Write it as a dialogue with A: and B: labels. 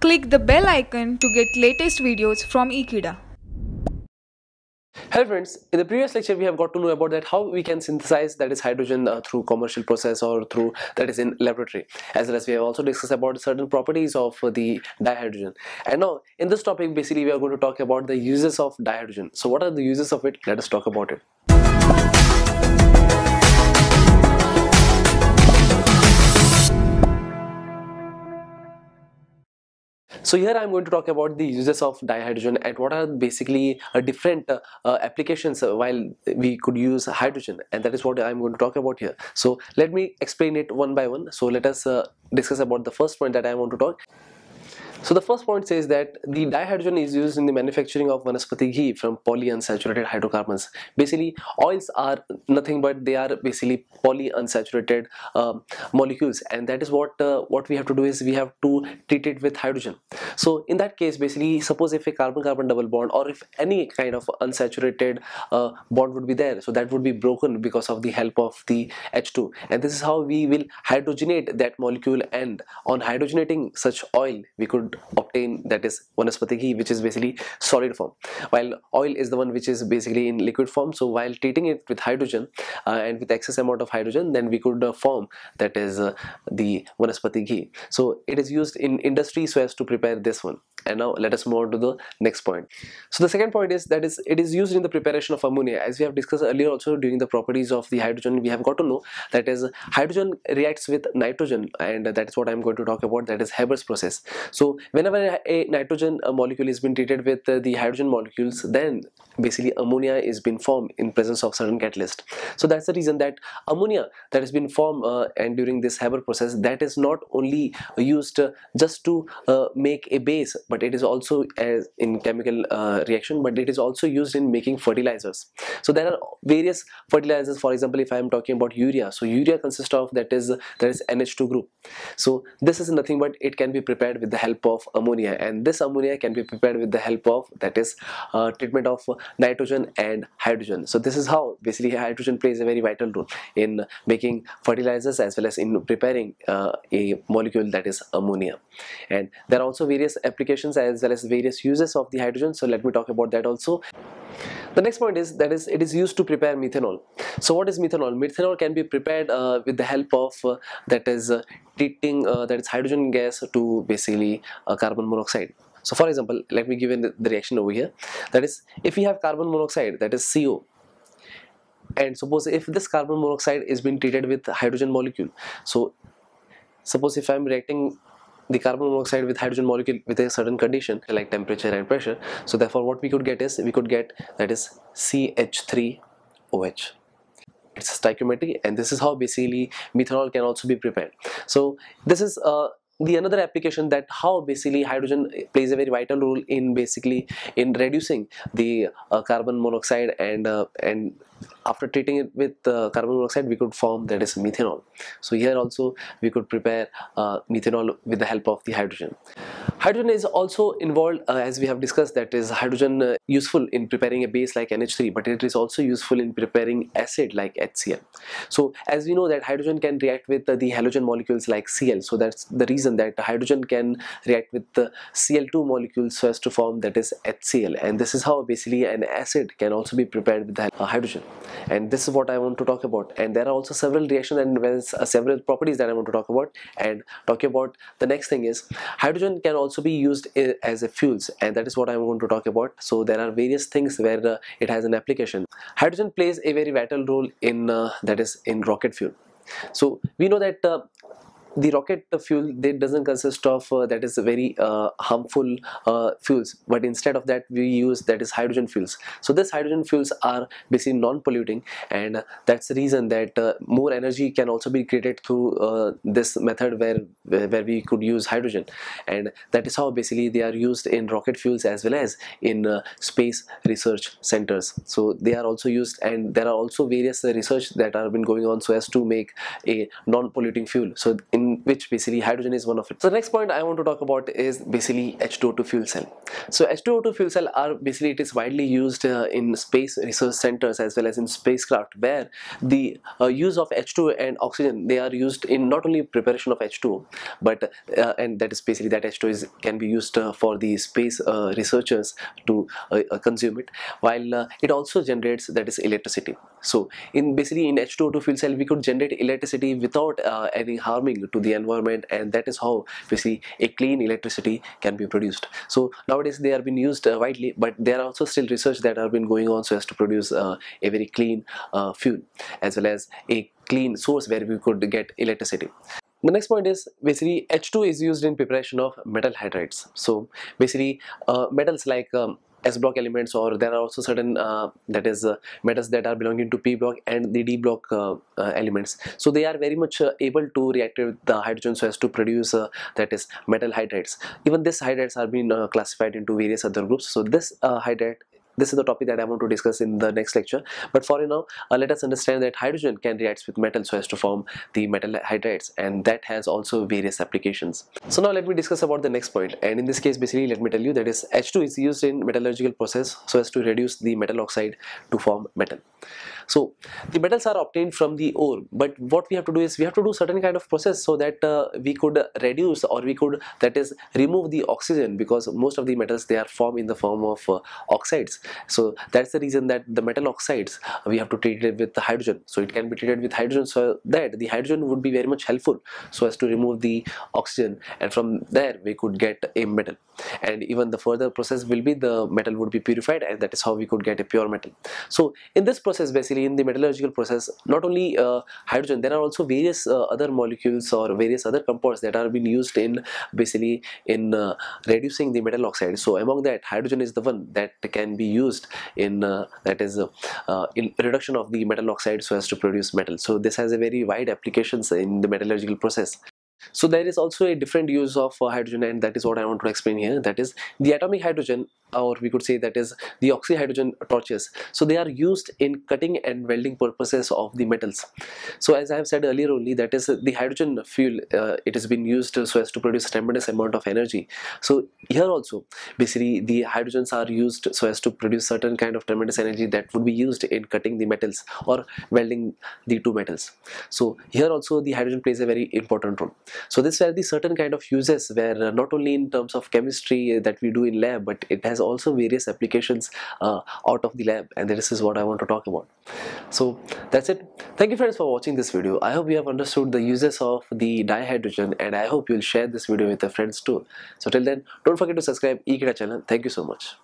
A: Click the bell icon to get latest videos from Ekeeda.
B: Hello friends, in the previous lecture we have got to know about that how we can synthesize that is hydrogen uh, through commercial process or through that is in laboratory as well as we have also discussed about certain properties of uh, the dihydrogen and now in this topic basically we are going to talk about the uses of dihydrogen. So what are the uses of it? Let us talk about it. So here I'm going to talk about the uses of dihydrogen and what are basically uh, different uh, uh, applications while we could use hydrogen and that is what I'm going to talk about here. So let me explain it one by one. So let us discuss about the first point that I want to talk. So the first point says that the dihydrogen is used in the manufacturing of vanaspati ghee from polyunsaturated hydrocarbons. Basically, oils are nothing but they are basically polyunsaturated um, molecules, and that is what uh, what we have to do is we have to treat it with hydrogen. So in that case, basically, suppose if a carbon-carbon double bond or if any kind of unsaturated uh, bond would be there, so that would be broken because of the help of the H2, and this is how we will hydrogenate that molecule. And on hydrogenating such oil, we could obtain that is vanaspati ghee which is basically solid form. While oil is the one which is basically in liquid form so while treating it with hydrogen uh, and with excess amount of hydrogen then we could uh, form that is uh, the vanaspati ghee. So it is used in industry so as to prepare this one. And now let us move on to the next point. So the second point is that is it is used in the preparation of ammonia. As we have discussed earlier also during the properties of the hydrogen we have got to know that is hydrogen reacts with nitrogen and that is what i'm going to talk about that is haber's process. So whenever a nitrogen molecule is been treated with uh, the hydrogen molecules then basically ammonia is being formed in presence of certain catalyst. So that's the reason that ammonia that has been formed uh, and during this haber process that is not only used uh, just to uh, make a base but it is also as in chemical uh, reaction but it is also used in making fertilizers. So there are various fertilizers. For example if i am talking about urea so urea consists of that is that is nh2 group. So this is nothing but it can be prepared with the help of ammonia. And this ammonia can be prepared with the help of that is uh, treatment of nitrogen and hydrogen. So this is how basically hydrogen plays a very vital role in making fertilizers as well as in preparing uh, a molecule that is ammonia. And there are also various applications as well as various uses of the hydrogen. So let me talk about that also. The next point is that is it is used to prepare methanol. So what is methanol? Methanol can be prepared uh, with the help of uh, that is uh, treating uh, that is hydrogen gas to basically uh, carbon monoxide. So for example let me give you the reaction over here. That is if we have carbon monoxide that is CO and suppose if this carbon monoxide is being treated with hydrogen molecule so suppose if I'm reacting the carbon monoxide with hydrogen molecule with a certain condition like temperature and pressure so therefore what we could get is we could get that is CH3OH it's stoichiometry and this is how basically methanol can also be prepared. So this is uh, the another application that how basically hydrogen plays a very vital role in basically in reducing the uh, carbon monoxide and uh, and after treating it with uh, carbon monoxide we could form that is methanol. So here also we could prepare uh, methanol with the help of the hydrogen. Hydrogen is also involved uh, as we have discussed that is hydrogen uh, useful in preparing a base like NH3 but it is also useful in preparing acid like HCl so as we know that hydrogen can react with uh, the halogen molecules like Cl so that's the reason that hydrogen can react with the Cl2 molecules so as to form that is HCl and this is how basically an acid can also be prepared with the uh, hydrogen and this is what I want to talk about. And there are also several reactions and uh, several properties that I want to talk about. And talking about the next thing is hydrogen can also be used as a fuels. And that is what I'm going to talk about. So there are various things where uh, it has an application. Hydrogen plays a very vital role in uh, that is in rocket fuel. So we know that uh, the rocket fuel that doesn't consist of uh, that is very uh, harmful uh, fuels. But instead of that we use that is hydrogen fuels. So this hydrogen fuels are basically non-polluting and that's the reason that uh, more energy can also be created through uh, this method where where we could use hydrogen. And that is how basically they are used in rocket fuels as well as in uh, space research centers. So they are also used and there are also various research that have been going on so as to make a non-polluting fuel. So in in which basically hydrogen is one of it. So the next point I want to talk about is basically H2O2 fuel cell. So H2O2 fuel cell are basically it is widely used uh, in space research centers as well as in spacecraft where the uh, use of H2 and oxygen they are used in not only preparation of H2O but uh, and that is basically that H2 is can be used uh, for the space uh, researchers to uh, consume it while it also generates that is electricity. So in basically in H2O2 fuel cell we could generate electricity without any harming to the environment and that is how basically a clean electricity can be produced. So nowadays they are being used widely but there are also still research that have been going on so as to produce a very clean fuel as well as a clean source where we could get electricity. The next point is basically H2 is used in preparation of metal hydrides. So basically uh, metals like um, S block elements or there are also certain uh, that is uh, metals that are belonging to P block and the D block uh, uh elements. So they are very much uh, able to react with the hydrogen so as to produce uh, that is metal hydrides even this hydrides are being classified into various other groups. So this hydride this is the topic that I want to discuss in the next lecture but for now uh, let us understand that hydrogen can react with metal so as to form the metal hydrides and that has also various applications. So now let me discuss about the next point and in this case basically let me tell you that is H2 is used in metallurgical process so as to reduce the metal oxide to form metal. So the metals are obtained from the ore but what we have to do is we have to do certain kind of process so that uh, we could reduce or we could that is remove the oxygen because most of the metals they are formed in the form of uh, oxides so that's the reason that the metal oxides we have to treat it with hydrogen. So it can be treated with hydrogen so that the hydrogen would be very much helpful so as to remove the oxygen. And from there we could get a metal. And even the further process will be the metal would be purified and that is how we could get a pure metal. So in this process basically in the metallurgical process not only uh, hydrogen there are also various uh, other molecules or various other compounds that are being used in basically in uh, reducing the metal oxide so among that hydrogen is the one that can be used in uh, that is uh, uh, in reduction of the metal oxide so as to produce metal. So this has a very wide applications in the metallurgical process. So there is also a different use of hydrogen and that is what I want to explain here. That is the atomic hydrogen or we could say that is the oxyhydrogen torches. So they are used in cutting and welding purposes of the metals. So as I have said earlier only that is the hydrogen fuel uh, it has been used so as to produce tremendous amount of energy. So here also basically the hydrogens are used so as to produce certain kind of tremendous energy that would be used in cutting the metals or welding the two metals. So here also the hydrogen plays a very important role. So this were the certain kind of uses where uh, not only in terms of chemistry that we do in lab but it has also various applications uh, out of the lab and this is what I want to talk about. So that's it. Thank you friends for watching this video. I hope you have understood the uses of the dihydrogen and I hope you'll share this video with your friends too. So till then don't forget to subscribe Ekeeda channel. Thank you so much